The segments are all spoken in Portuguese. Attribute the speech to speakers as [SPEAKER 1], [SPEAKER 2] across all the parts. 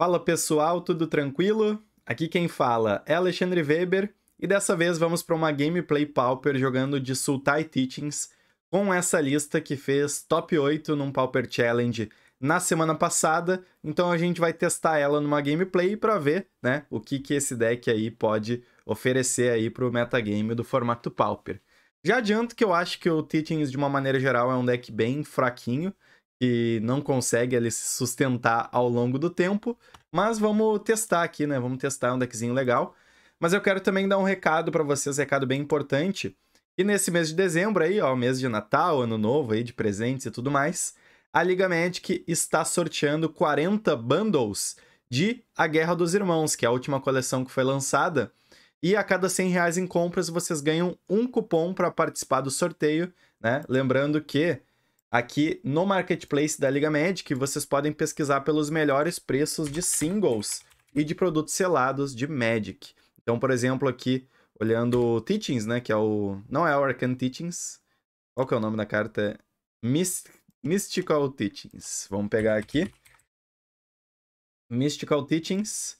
[SPEAKER 1] Fala pessoal, tudo tranquilo? Aqui quem fala é Alexandre Weber e dessa vez vamos para uma gameplay Pauper jogando de Sultai Teachings com essa lista que fez top 8 num Pauper Challenge na semana passada, então a gente vai testar ela numa gameplay para ver, né, o que que esse deck aí pode oferecer aí pro metagame do formato Pauper. Já adianto que eu acho que o Teachings de uma maneira geral é um deck bem fraquinho, que não consegue ele se sustentar ao longo do tempo, mas vamos testar aqui, né? Vamos testar um deckzinho legal. Mas eu quero também dar um recado para vocês, recado bem importante. E nesse mês de dezembro aí, ó, mês de Natal, Ano Novo aí, de presentes e tudo mais, a Liga Magic está sorteando 40 bundles de A Guerra dos Irmãos, que é a última coleção que foi lançada. E a cada 100 reais em compras, vocês ganham um cupom para participar do sorteio, né? Lembrando que Aqui no Marketplace da Liga Magic, vocês podem pesquisar pelos melhores preços de singles e de produtos selados de Magic. Então, por exemplo, aqui, olhando o Teachings, né, que é o... Não é o Arcane Teachings. Qual que é o nome da carta? Myst... Mystical Teachings. Vamos pegar aqui. Mystical Teachings.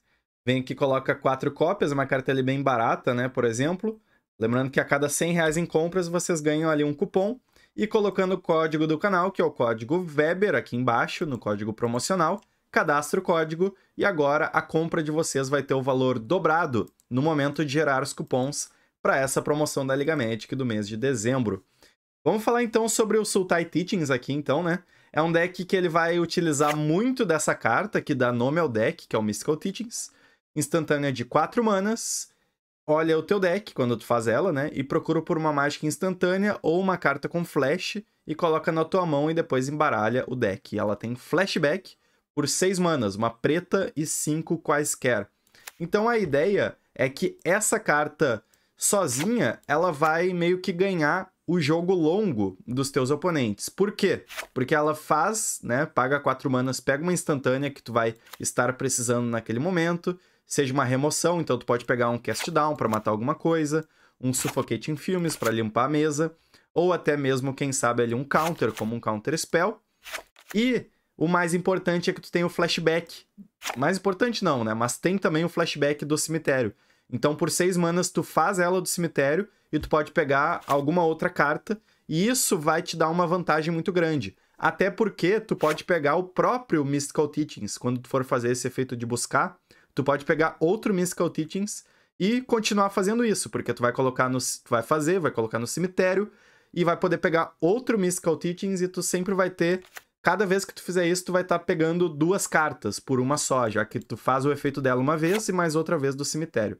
[SPEAKER 1] Vem aqui, coloca quatro cópias, uma carta ali bem barata, né, por exemplo. Lembrando que a cada 100 reais em compras, vocês ganham ali um cupom e colocando o código do canal, que é o código Weber, aqui embaixo, no código promocional, cadastre o código e agora a compra de vocês vai ter o valor dobrado no momento de gerar os cupons para essa promoção da Liga Magic do mês de dezembro. Vamos falar então sobre o Sultai Teachings aqui então, né? É um deck que ele vai utilizar muito dessa carta que dá nome ao deck, que é o Mystical Teachings. Instantânea de 4 manas, olha o teu deck quando tu faz ela, né? E procura por uma mágica instantânea ou uma carta com flash e coloca na tua mão e depois embaralha o deck. Ela tem flashback por 6 manas, uma preta e 5 quaisquer. Então a ideia é que essa carta sozinha, ela vai meio que ganhar o jogo longo dos teus oponentes. Por quê? Porque ela faz, né, paga 4 manas, pega uma instantânea que tu vai estar precisando naquele momento, seja uma remoção, então tu pode pegar um cast down para matar alguma coisa, um suffocating filmes para limpar a mesa, ou até mesmo, quem sabe, ali um counter, como um counter spell. E o mais importante é que tu tem o flashback. Mais importante não, né? Mas tem também o flashback do cemitério. Então, por seis manas, tu faz ela do cemitério e tu pode pegar alguma outra carta, e isso vai te dar uma vantagem muito grande. Até porque tu pode pegar o próprio Mystical Teachings quando tu for fazer esse efeito de buscar tu pode pegar outro Mystical Teachings e continuar fazendo isso, porque tu vai colocar no. Tu vai fazer, vai colocar no cemitério e vai poder pegar outro Mystical Teachings e tu sempre vai ter. Cada vez que tu fizer isso, tu vai estar tá pegando duas cartas por uma só, já que tu faz o efeito dela uma vez e mais outra vez do cemitério.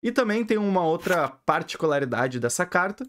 [SPEAKER 1] E também tem uma outra particularidade dessa carta,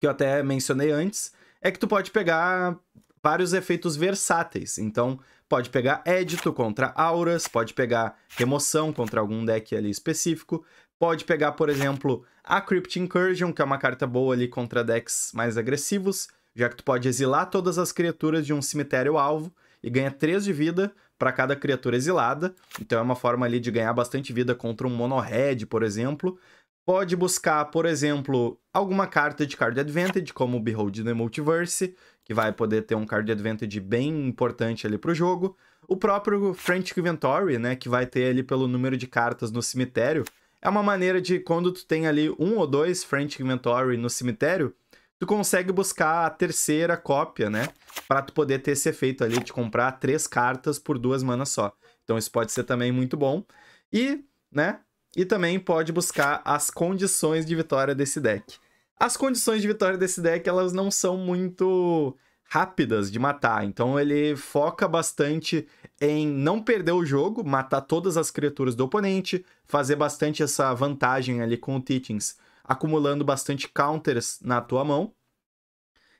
[SPEAKER 1] que eu até mencionei antes, é que tu pode pegar vários efeitos versáteis. Então, pode pegar édito contra auras, pode pegar remoção contra algum deck ali específico, pode pegar, por exemplo, a Crypt Incursion, que é uma carta boa ali contra decks mais agressivos, já que tu pode exilar todas as criaturas de um cemitério alvo e ganha 3 de vida para cada criatura exilada. Então é uma forma ali de ganhar bastante vida contra um mono red, por exemplo. Pode buscar, por exemplo, alguma carta de card advantage, como Behold the Multiverse, que vai poder ter um card advantage bem importante ali pro jogo. O próprio Frantic Inventory, né, que vai ter ali pelo número de cartas no cemitério, é uma maneira de quando tu tem ali um ou dois Frantic Inventory no cemitério, tu consegue buscar a terceira cópia, né, para tu poder ter esse efeito ali de comprar três cartas por duas manas só. Então isso pode ser também muito bom. E, né, e também pode buscar as condições de vitória desse deck. As condições de vitória desse deck, elas não são muito rápidas de matar, então ele foca bastante em não perder o jogo, matar todas as criaturas do oponente, fazer bastante essa vantagem ali com o Teachings, acumulando bastante counters na tua mão.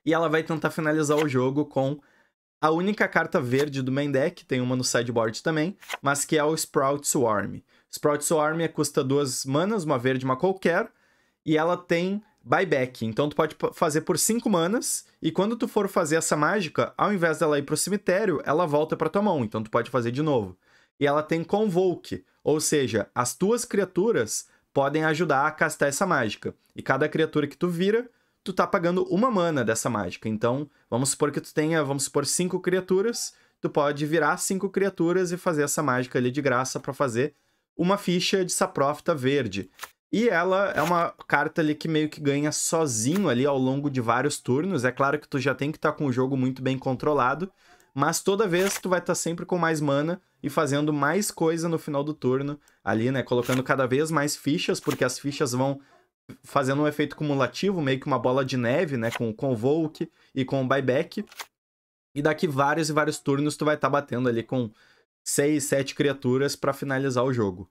[SPEAKER 1] E ela vai tentar finalizar o jogo com a única carta verde do main deck, tem uma no sideboard também, mas que é o Sprout Swarm. Sprout Swarm custa duas manas, uma verde e uma qualquer, e ela tem buyback. Então tu pode fazer por 5 manas, e quando tu for fazer essa mágica, ao invés dela ir pro cemitério, ela volta para tua mão, então tu pode fazer de novo. E ela tem Convoke, ou seja, as tuas criaturas podem ajudar a castar essa mágica. E cada criatura que tu vira, tu tá pagando uma mana dessa mágica. Então, vamos supor que tu tenha, vamos supor, cinco criaturas, tu pode virar cinco criaturas e fazer essa mágica ali de graça para fazer uma ficha de Saprofita verde. E ela é uma carta ali que meio que ganha sozinho ali ao longo de vários turnos. É claro que tu já tem que estar tá com o jogo muito bem controlado, mas toda vez tu vai estar tá sempre com mais mana e fazendo mais coisa no final do turno ali, né? Colocando cada vez mais fichas, porque as fichas vão fazendo um efeito cumulativo, meio que uma bola de neve, né? Com o Convoke e com o Buyback. E daqui vários e vários turnos tu vai estar tá batendo ali com 6, 7 criaturas para finalizar o jogo.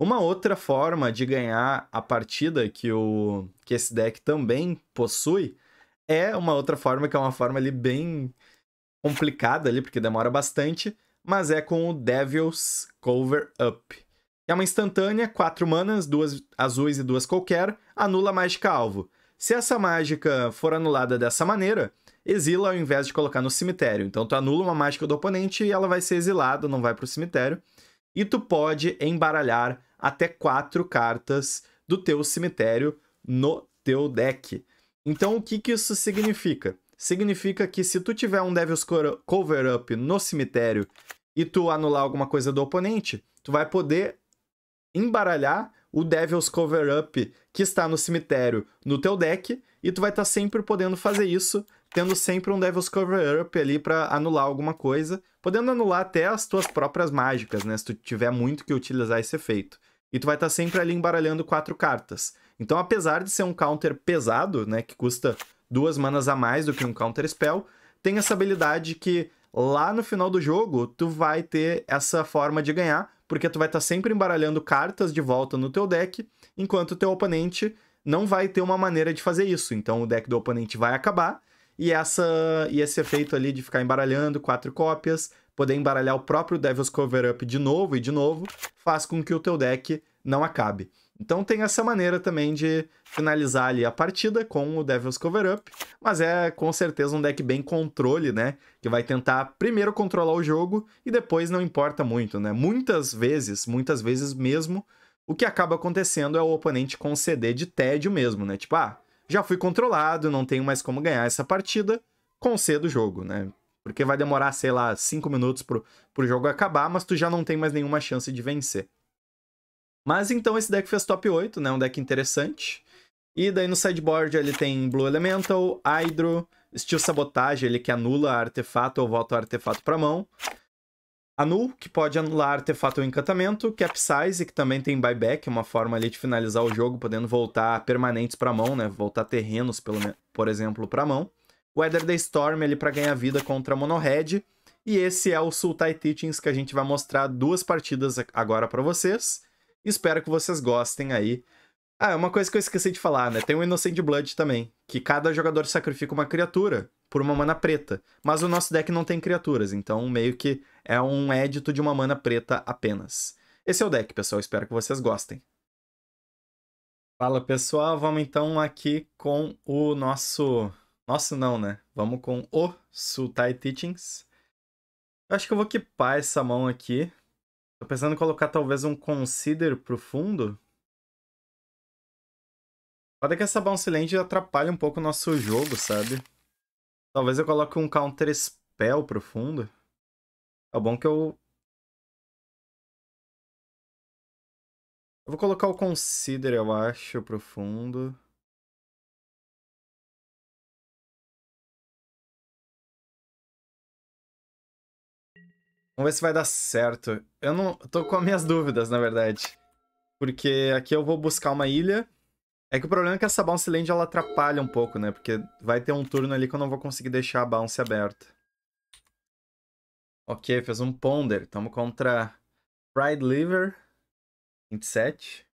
[SPEAKER 1] Uma outra forma de ganhar a partida que, o, que esse deck também possui é uma outra forma que é uma forma ali bem complicada ali, porque demora bastante, mas é com o Devil's Cover Up. É uma instantânea, 4 manas, duas azuis e duas qualquer, anula a mágica alvo. Se essa mágica for anulada dessa maneira, exila ao invés de colocar no cemitério. Então tu anula uma mágica do oponente e ela vai ser exilada, não vai para o cemitério. E tu pode embaralhar até quatro cartas do teu cemitério no teu deck. Então o que, que isso significa? Significa que se tu tiver um Devil's Cover Up no cemitério e tu anular alguma coisa do oponente, tu vai poder embaralhar o Devil's Cover Up que está no cemitério no teu deck e tu vai estar tá sempre podendo fazer isso, tendo sempre um Devil's Cover Up ali para anular alguma coisa, podendo anular até as tuas próprias mágicas, né, se tu tiver muito que utilizar esse efeito. E tu vai estar tá sempre ali embaralhando quatro cartas. Então, apesar de ser um counter pesado, né, que custa duas manas a mais do que um counter spell, tem essa habilidade que lá no final do jogo tu vai ter essa forma de ganhar, porque tu vai estar tá sempre embaralhando cartas de volta no teu deck, enquanto o teu oponente não vai ter uma maneira de fazer isso. Então o deck do oponente vai acabar e essa e esse efeito ali de ficar embaralhando quatro cópias, poder embaralhar o próprio Devil's Cover Up de novo e de novo, faz com que o teu deck não acabe. Então tem essa maneira também de finalizar ali a partida com o Devil's Cover Up, mas é com certeza um deck bem controle, né? Que vai tentar primeiro controlar o jogo e depois não importa muito, né? Muitas vezes, muitas vezes mesmo, o que acaba acontecendo é o oponente conceder de tédio mesmo, né? Tipo, ah, já fui controlado, não tenho mais como ganhar essa partida, concedo o jogo, né? Porque vai demorar, sei lá, 5 minutos pro, pro jogo acabar, mas tu já não tem mais nenhuma chance de vencer. Mas então esse deck fez top 8, né? Um deck interessante. E daí no sideboard ele tem Blue Elemental, Hydro, Steel Sabotage, ele que anula artefato ou volta o artefato para mão. Anul, que pode anular artefato ou encantamento. Capsize, que também tem buyback, uma forma ali de finalizar o jogo, podendo voltar permanentes para mão, né? Voltar terrenos, pelo, por exemplo, para mão. Weather the Storm, ele para ganhar vida contra Monohead. E esse é o Sultai Teachings, que a gente vai mostrar duas partidas agora para vocês. Espero que vocês gostem aí. Ah, é uma coisa que eu esqueci de falar, né? Tem o Innocent Blood também, que cada jogador sacrifica uma criatura por uma mana preta. Mas o nosso deck não tem criaturas, então meio que é um édito de uma mana preta apenas. Esse é o deck, pessoal. Espero que vocês gostem. Fala, pessoal. Vamos então aqui com o nosso... Nosso não, né? Vamos com o Sultai Teachings. Eu acho que eu vou equipar essa mão aqui Tô pensando em colocar talvez um Consider pro fundo. Pode que essa Bounce Land atrapalhe um pouco o nosso jogo, sabe? Talvez eu coloque um Counter Spell pro fundo. É bom que eu... Eu vou colocar o Consider, eu acho, pro fundo. Vamos ver se vai dar certo. Eu não. tô com as minhas dúvidas, na verdade. Porque aqui eu vou buscar uma ilha. É que o problema é que essa bounce land ela atrapalha um pouco, né? Porque vai ter um turno ali que eu não vou conseguir deixar a bounce aberta. Ok, fez um ponder. Tamo contra Pride Liver. 27.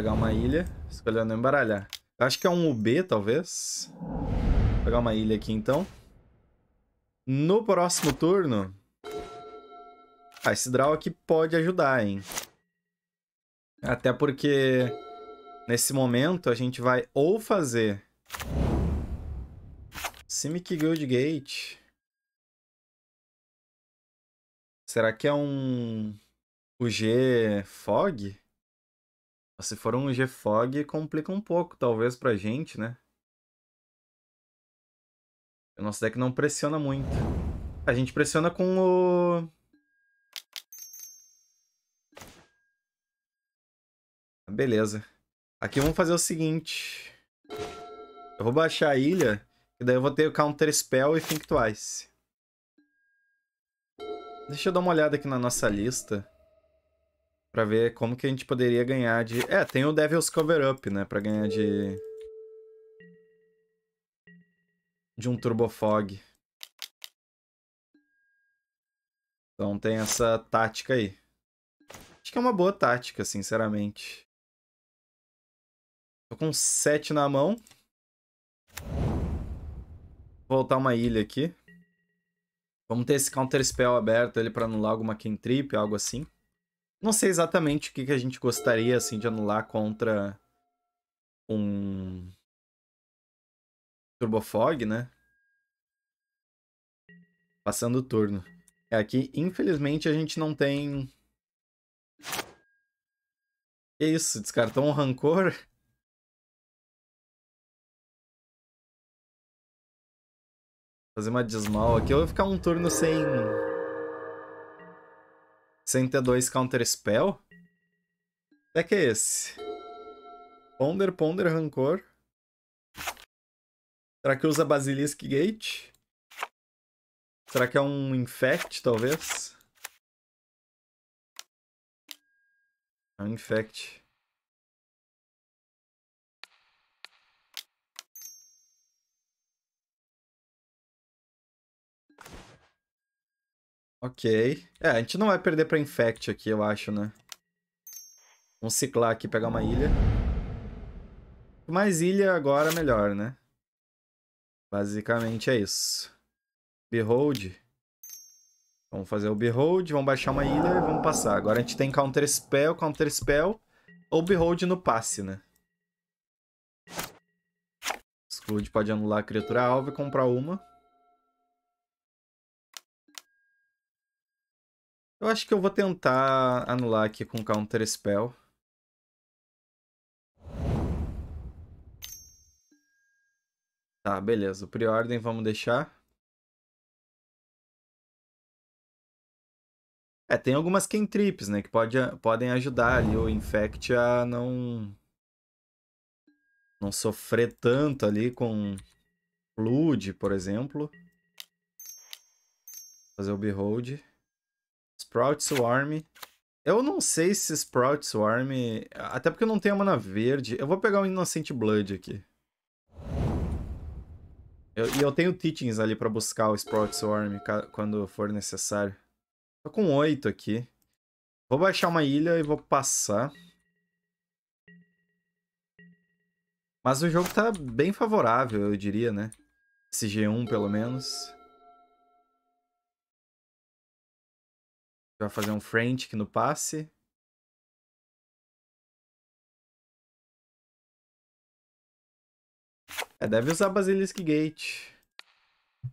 [SPEAKER 1] Pegar uma ilha, escolher não embaralhar. Acho que é um UB, talvez. Vou pegar uma ilha aqui, então. No próximo turno... Ah, esse draw aqui pode ajudar, hein? Até porque... Nesse momento, a gente vai ou fazer... Simic Guild Gate... Será que é um... O G Fog? Se for um G-Fog, complica um pouco, talvez, pra gente, né? O nosso deck não pressiona muito. A gente pressiona com o... Beleza. Aqui vamos fazer o seguinte. Eu vou baixar a ilha, e daí eu vou ter o Counter Spell e Think Twice. Deixa eu dar uma olhada aqui na nossa lista. Pra ver como que a gente poderia ganhar de... É, tem o Devil's Cover Up, né? Pra ganhar de... De um Turbo Fog. Então tem essa tática aí. Acho que é uma boa tática, sinceramente. Tô com 7 na mão. Vou voltar uma ilha aqui. Vamos ter esse Counter Spell aberto ali pra anular alguma Kentrip, algo assim. Não sei exatamente o que, que a gente gostaria assim de anular contra um Turbo Fog, né? Passando o turno. É, aqui, infelizmente, a gente não tem... Que isso? Descartou um Rancor? Fazer uma desmal aqui. Eu vou ficar um turno sem... Sem ter dois Counter Spell? É que é esse? Ponder, Ponder, Rancor. Será que usa Basilisk Gate? Será que é um Infect, talvez? É um Infect. Ok. É, a gente não vai perder pra Infect aqui, eu acho, né? Vamos ciclar aqui, pegar uma ilha. Mais ilha agora, melhor, né? Basicamente é isso. Behold. Vamos fazer o Behold, vamos baixar uma ilha e vamos passar. Agora a gente tem Counter Spell, Counter Spell ou Behold no passe, né? Exclude pode anular a criatura alvo e comprar uma. Eu acho que eu vou tentar anular aqui com Counter Spell. Tá, beleza. O Preordem vamos deixar. É, tem algumas Kentrips, né? Que pode, podem ajudar ali o Infect a não... Não sofrer tanto ali com Flood, por exemplo. Fazer o Behold. Sprout Swarm. Eu não sei se Sprout Swarm... Até porque eu não tenho a mana verde. Eu vou pegar o Innocent Blood aqui. Eu, e eu tenho Teachings ali pra buscar o Sprout Swarm quando for necessário. Tô com 8 aqui. Vou baixar uma ilha e vou passar. Mas o jogo tá bem favorável, eu diria, né? Esse G1, pelo menos. Vai fazer um Frantic no passe. É, deve usar Basilisk Gate.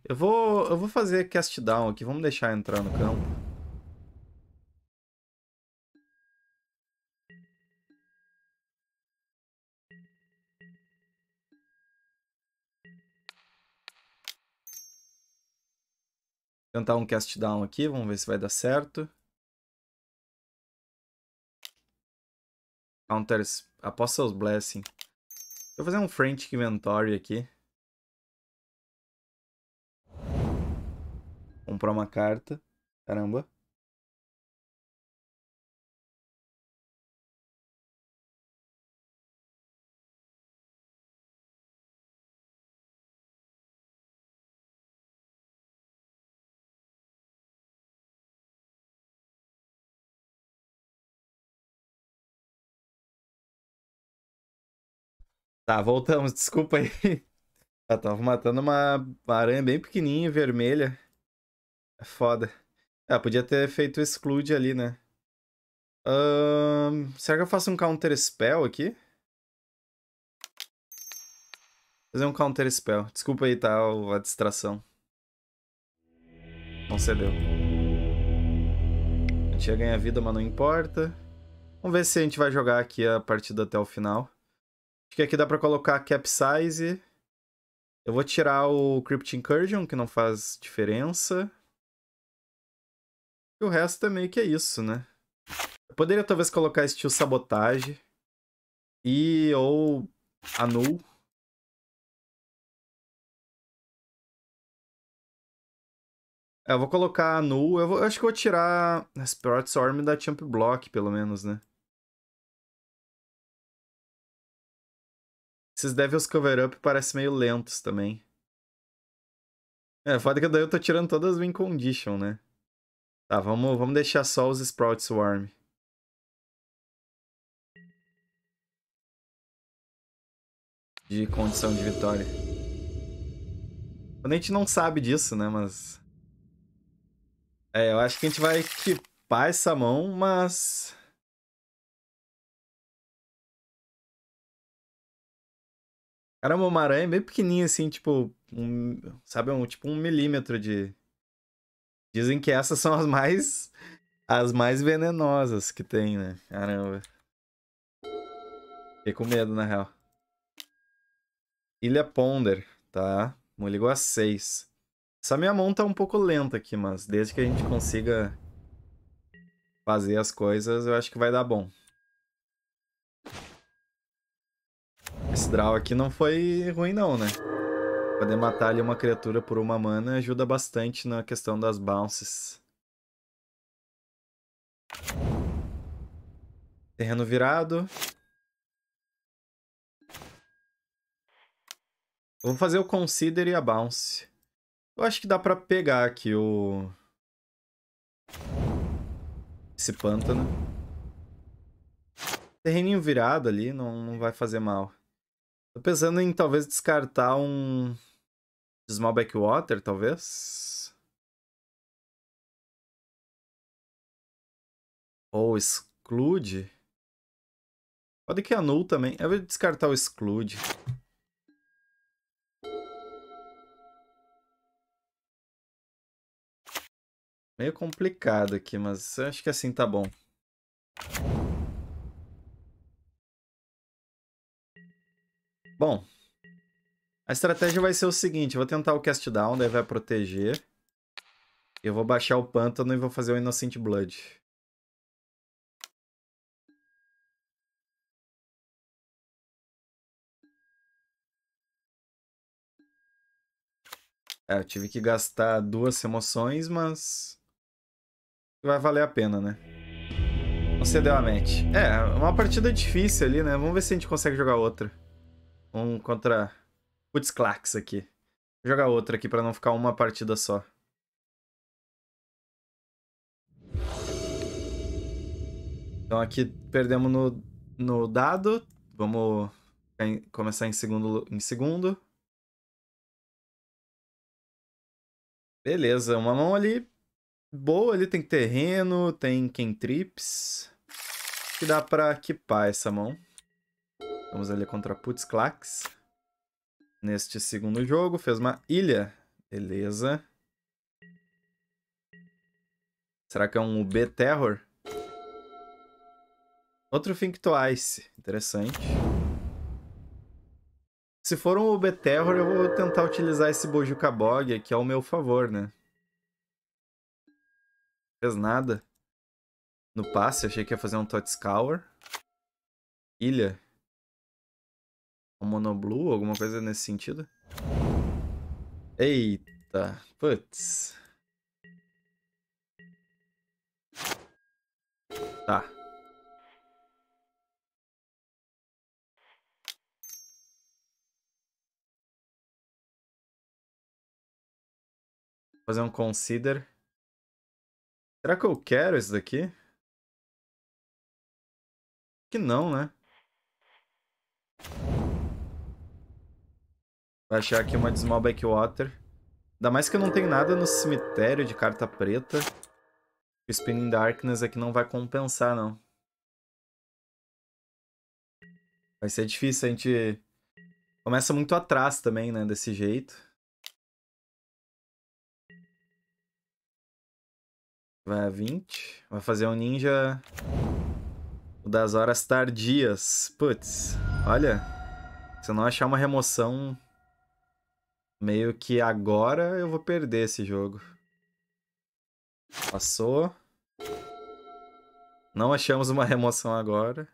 [SPEAKER 1] Eu vou, eu vou fazer cast down aqui, vamos deixar entrar no campo. Tentar um cast down aqui, vamos ver se vai dar certo. Counters, Apostles Blessing. Vou fazer um Frantic Inventory aqui. Comprar uma carta. Caramba. Tá, voltamos, desculpa aí. Eu tava matando uma aranha bem pequenininha, vermelha. É foda. Ah, podia ter feito exclude ali, né? Será que eu faço um counter spell aqui? Fazer um counter spell. Desculpa aí, tá? A distração. Não cedeu. A gente ia ganhar vida, mas não importa. Vamos ver se a gente vai jogar aqui a partida até o final. Acho que aqui dá pra colocar Capsize. Eu vou tirar o Crypt Incursion, que não faz diferença. E o resto é meio que é isso, né? Eu poderia talvez colocar estilo Sabotage. E ou Anul. É, eu vou colocar Anul. Eu, vou, eu acho que vou tirar Spirit Storm da Champ Block, pelo menos, né? Esses Devils Cover Up parecem meio lentos também. É, foda que daí eu tô tirando todas as Win Condition, né? Tá, vamos, vamos deixar só os Sprout Swarm. De condição de vitória. A gente não sabe disso, né, mas... É, eu acho que a gente vai equipar essa mão, mas... Caramba, uma aranha bem pequenininha, assim, tipo, um, sabe, um, tipo um milímetro de... Dizem que essas são as mais, as mais venenosas que tem, né? Caramba. Fiquei com medo, na real. Ilha Ponder, tá? Ligou a 6. Essa minha mão tá um pouco lenta aqui, mas desde que a gente consiga fazer as coisas, eu acho que vai dar bom. Esse draw aqui não foi ruim não, né? Poder matar ali uma criatura por uma mana ajuda bastante na questão das bounces. Terreno virado. vou fazer o Consider e a Bounce. Eu acho que dá pra pegar aqui o... Esse pântano. Terreninho virado ali, não, não vai fazer mal. Tô pensando em talvez descartar um Small Backwater, talvez. Ou Exclude. Pode que anul também. Eu vou descartar o Exclude. Meio complicado aqui, mas acho que assim tá bom. Bom, a estratégia vai ser o seguinte, eu vou tentar o cast down, daí vai proteger. Eu vou baixar o pântano e vou fazer o Innocent Blood. É, eu tive que gastar duas emoções, mas... Vai valer a pena, né? Não cedeu a match. É, uma partida difícil ali, né? Vamos ver se a gente consegue jogar outra. Um contra Putz, Clax aqui. Vou jogar outra aqui pra não ficar uma partida só. Então aqui perdemos no, no dado. Vamos em, começar em segundo, em segundo. Beleza, uma mão ali boa, ali tem terreno, tem trips. Que dá pra equipar essa mão. Vamos ali contra Putz Clax. Neste segundo jogo, fez uma ilha. Beleza. Será que é um UB Terror? Outro Think Twice. Interessante. Se for um UB Terror, eu vou tentar utilizar esse Bojuka Bog aqui ao meu favor, né? Fez nada. No passe, achei que ia fazer um Totscour. Ilha. Um monoblue, alguma coisa nesse sentido? Eita, putz. Tá. Fazer um consider. Será que eu quero esse daqui? Que não, né? Vai achar aqui uma Dismal Backwater. Ainda mais que eu não tenho nada no cemitério de carta preta. O Spinning Darkness aqui não vai compensar, não. Vai ser difícil, a gente começa muito atrás também, né, desse jeito. Vai a 20. Vai fazer um ninja... O das horas tardias. Putz, olha. Se eu não achar uma remoção meio que agora, eu vou perder esse jogo. Passou. Não achamos uma remoção agora.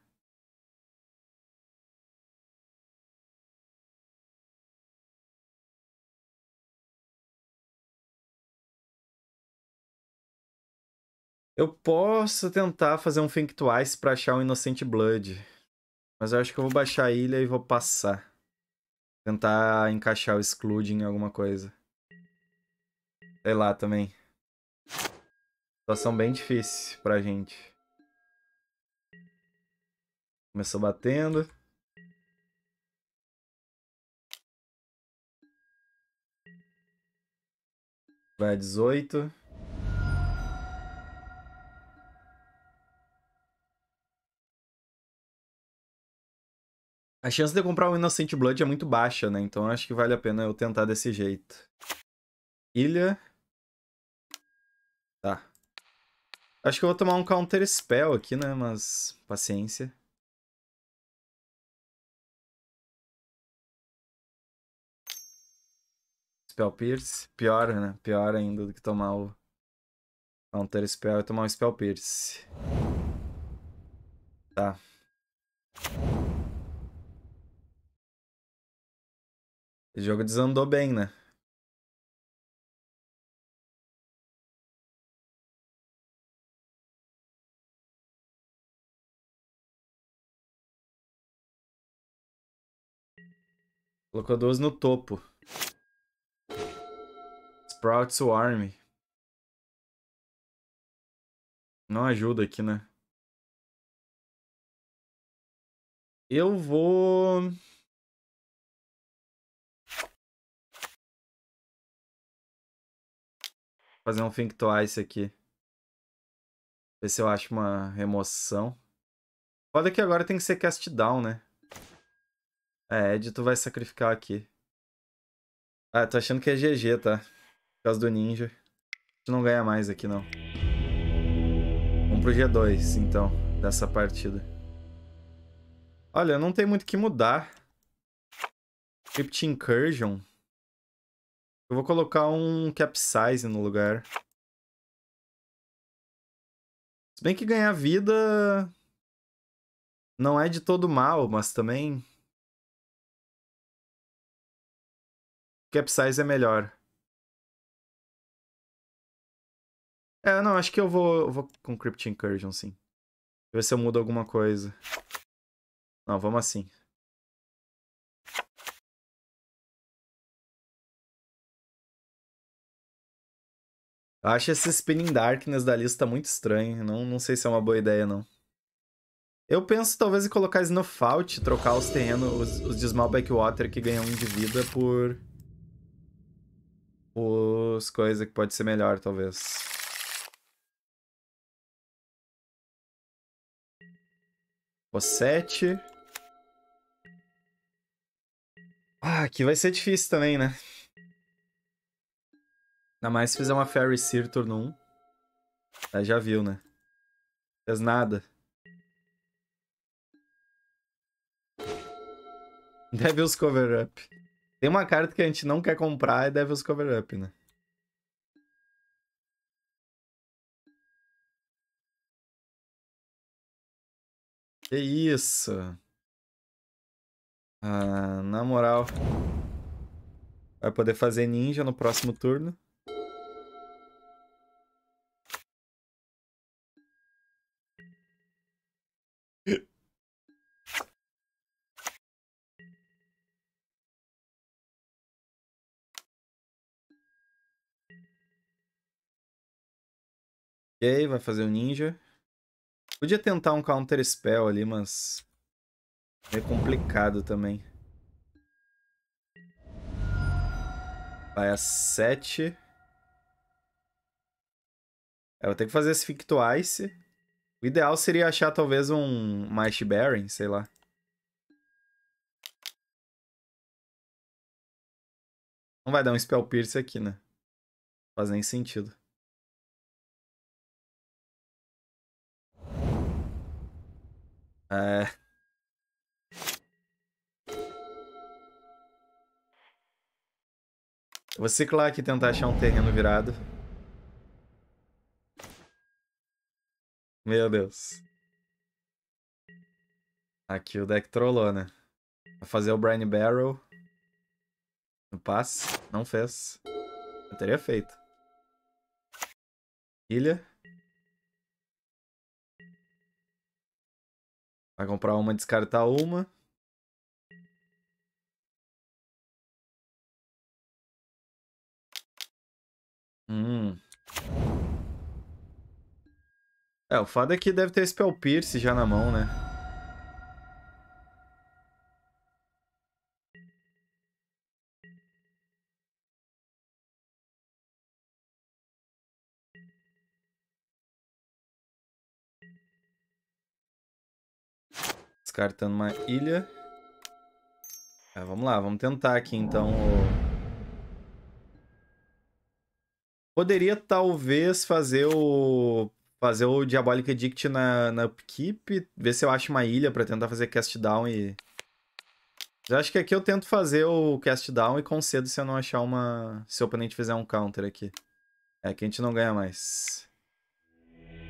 [SPEAKER 1] Eu posso tentar fazer um Think Twice pra achar um Innocent Blood. Mas eu acho que eu vou baixar a ilha e vou passar. Tentar encaixar o Exclude em alguma coisa. Sei lá também. Situação bem difícil pra gente. Começou batendo. Vai a 18. A chance de eu comprar um Innocent Blood é muito baixa, né? Então acho que vale a pena eu tentar desse jeito. Ilha. Tá. Acho que eu vou tomar um Counter Spell aqui, né? Mas paciência. Spell Pierce. Pior, né? Pior ainda do que tomar o Counter Spell e tomar um Spell Pierce. Tá. Jogo desandou bem, né? Colocou duas no topo. Sprout Swarm. Não ajuda aqui, né? Eu vou... fazer um Think Twice aqui. Ver se eu acho uma remoção. Foda que agora tem que ser cast down, né? É, Ed, tu vai sacrificar aqui. Ah, tô achando que é GG, tá? Por causa do ninja. Tu não ganha mais aqui, não. Vamos pro G2, então, dessa partida. Olha, não tem muito o que mudar. Crypt Incursion. Eu vou colocar um capsize no lugar. Se bem que ganhar vida não é de todo mal, mas também capsize é melhor. É, não, acho que eu vou, vou com Crypt Incursion, sim. Ver se eu mudo alguma coisa. Não, vamos assim. Acho esse Spinning Darkness da lista muito estranho. Não, não sei se é uma boa ideia, não. Eu penso talvez em colocar Snowfault, trocar os terrenos, os, os de Small Backwater que ganham um de vida por... Os coisas que pode ser melhor, talvez. O 7. Ah, aqui vai ser difícil também, né? Ainda mais se fizer uma Fairy Seer turno 1. Aí já viu, né? Fez nada. Devil's Cover Up. Tem uma carta que a gente não quer comprar, é Devil's Cover Up, né? Que isso? Ah, na moral. Vai poder fazer ninja no próximo turno. Ok, vai fazer o ninja. Podia tentar um counter spell ali, mas... É complicado também. Vai a 7. Eu vou ter que fazer esse Fictwice. O ideal seria achar talvez um Might Baron, sei lá. Não vai dar um Spell Pierce aqui, né? Não faz nem sentido. É... vou ciclar aqui e tentar achar um terreno virado. Meu Deus. Aqui o deck trollou, né? Vai fazer o Brine Barrel. No passe. Não fez. Eu teria feito. Ilha. Vai comprar uma, descartar uma. Hum. É, o foda é que deve ter Spell Pierce já na mão, né? Descartando uma ilha. É, vamos lá, vamos tentar aqui então. Poderia talvez fazer o fazer o Diabolic Edict na, na upkeep, ver se eu acho uma ilha para tentar fazer cast down e... Eu acho que aqui eu tento fazer o cast down e concedo se eu não achar uma... se o oponente fizer um counter aqui. É que a gente não ganha mais.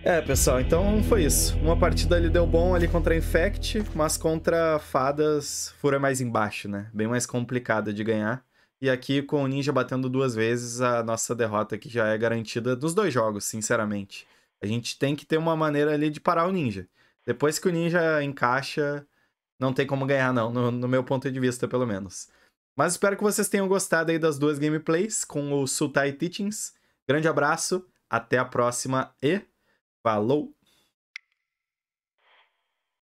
[SPEAKER 1] É, pessoal, então foi isso. Uma partida ali deu bom ali contra a Infect, mas contra Fadas fura mais embaixo, né? Bem mais complicada de ganhar. E aqui com o Ninja batendo duas vezes, a nossa derrota aqui já é garantida dos dois jogos, sinceramente. A gente tem que ter uma maneira ali de parar o ninja. Depois que o ninja encaixa, não tem como ganhar, não, no, no meu ponto de vista, pelo menos. Mas espero que vocês tenham gostado aí das duas gameplays com o Sultai Teachings. Grande abraço, até a próxima e falou!